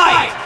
Fight!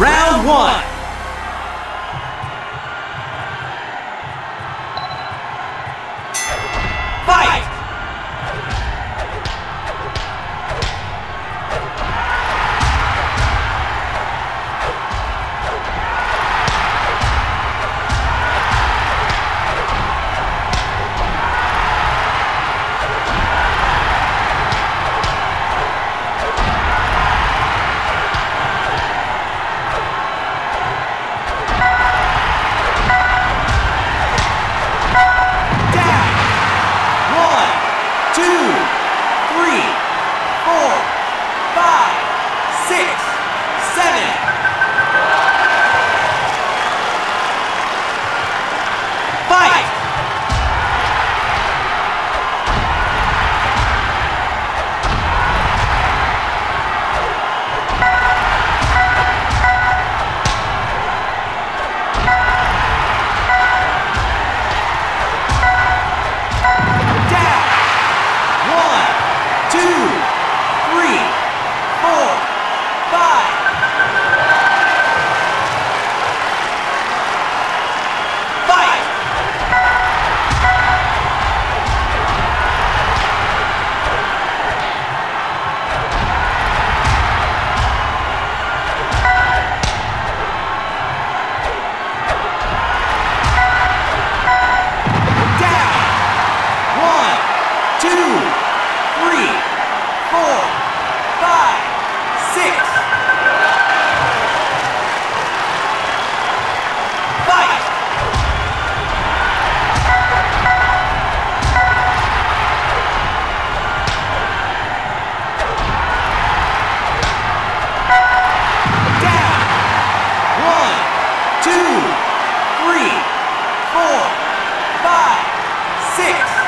Round one. six.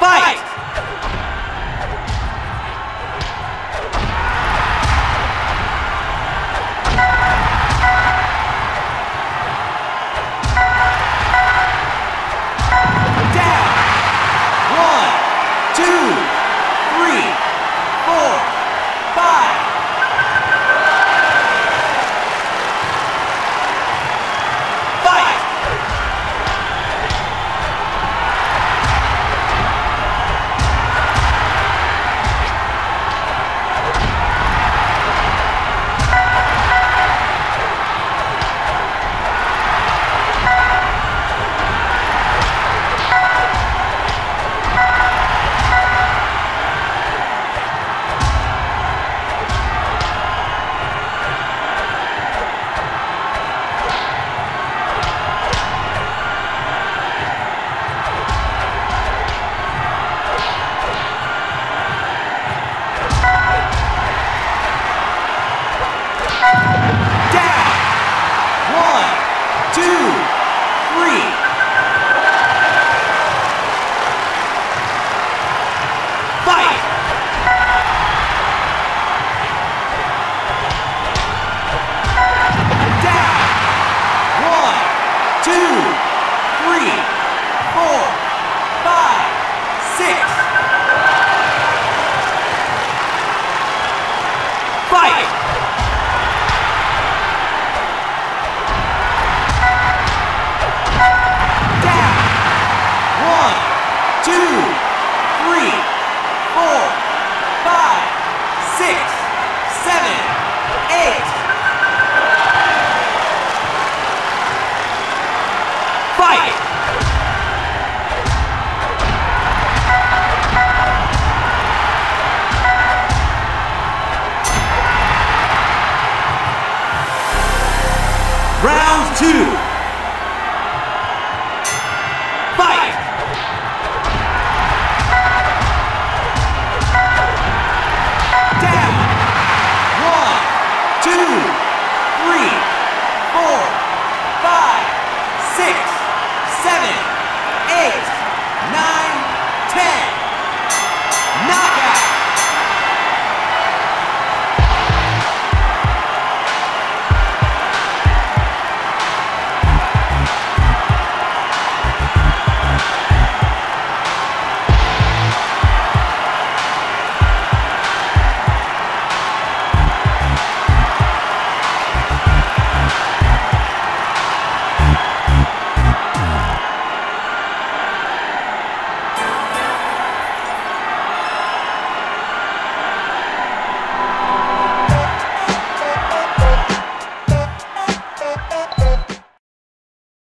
Fight! Down. Round two.